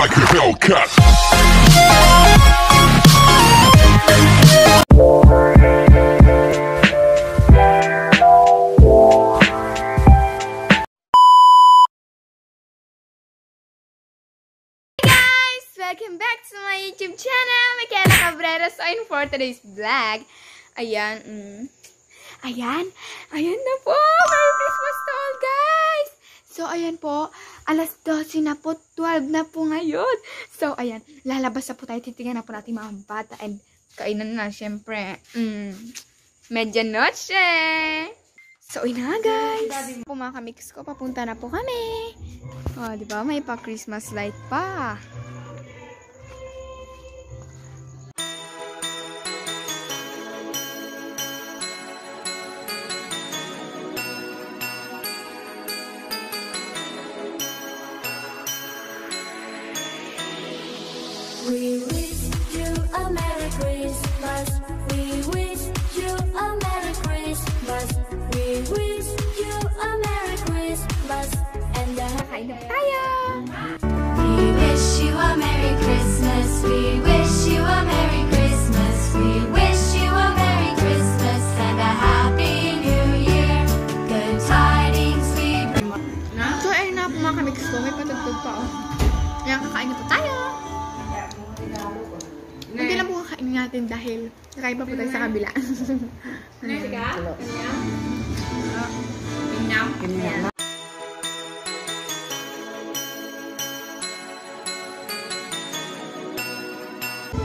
like a Hellcat. Welcome back to my YouTube channel, Michaela Cabrera. So, in for today's vlog. Ayan, mm, ayan, ayan na po. Merry Christmas! So, ayan po, alas 12 na po, 12 na po ngayon. So, ayan, lalabas na po tayo, titingnan na po natin mga bata. And, kainan na, syempre. Mm, medianoche! So, ina guys. Po mga kamix ko, papunta na po kami. Oh, di ba? May pa Christmas light pa. So, ayun na po mga kamix ko. May patugtog pa oh. Ayan, kakain na po tayo. Kakainin natin dahil kakain pa po tayo sa kabila.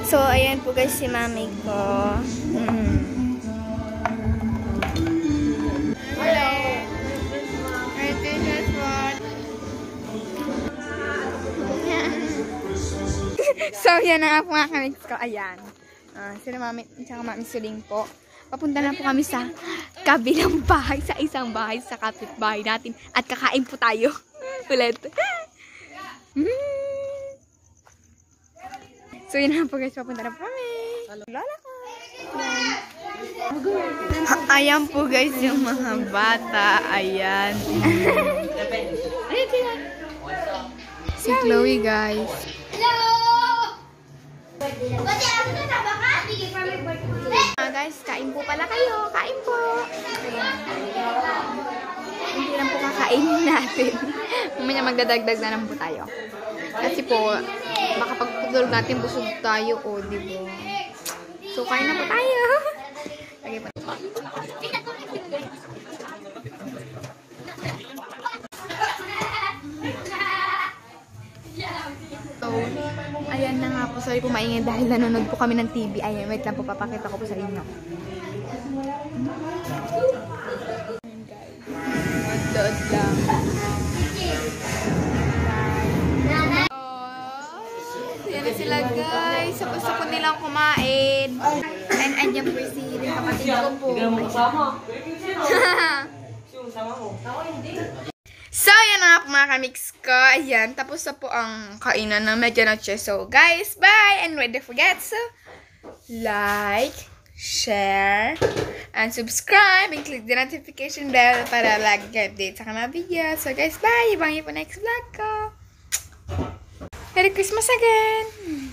So, ayan po guys si mami ko. Mm. Hello! Merry Christmas so, yan na nga po mga kamix ko. Ayan. Ah, sila mami, tsaka mami Suling po. Papunta na po kami sa kabilang bahay, sa isang bahay, sa kapitbahay natin. At kakain po tayo. Ulit. Mm. So, yun na po guys. Papunta na po kami. Lola ko. Ayan. Ayan po guys yung mga bata. Ayan. si Chloe guys. Ah, guys, kain po pala kayo. Kain po. Ayan. Hindi lang po kakainin natin. Mamaya magdadagdag na lang po tayo. Kasi po, baka pagtutulog natin busog tayo, o, di ba? So, kain na po tayo. Lagay po. Ayan na nga po. Sorry po maingay dahil nanonood po kami ng TV. Ayan, wait lang po. Papakita ko po sa inyo. Ayan, guys. Dood lang. Oh, yan na sila guys. Gusto ko nilang kumain. And andyan po si Hirin, kapatid ko po. So, yan na po mga kamix ko. Ayan, tapos na po ang kainan ng medianoche. So, guys, bye! And don't forget to like, share, and subscribe, and click the notification bell para lagi kayo update sa mga video. So, guys, bye! Ibang po next vlog ko. Merry Christmas again!